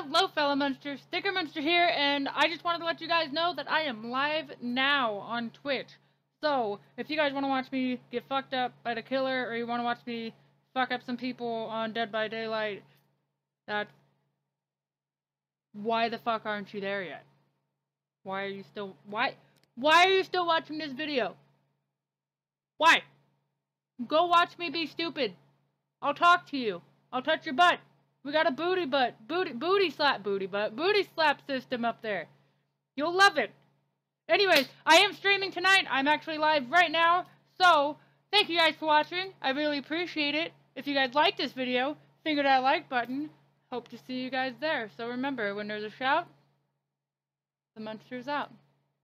Hello, fellow Munsters. Stiker Munster here, and I just wanted to let you guys know that I am live now on Twitch. So, if you guys want to watch me get fucked up by the killer, or you want to watch me fuck up some people on Dead by Daylight, that's why the fuck aren't you there yet? Why are you still why why are you still watching this video? Why? Go watch me be stupid. I'll talk to you. I'll touch your butt. We got a booty butt, booty, booty slap, booty butt, booty slap system up there. You'll love it. Anyways, I am streaming tonight. I'm actually live right now. So, thank you guys for watching. I really appreciate it. If you guys like this video, finger that like button. Hope to see you guys there. So remember, when there's a shout, the Munster's out.